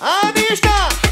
Amistad!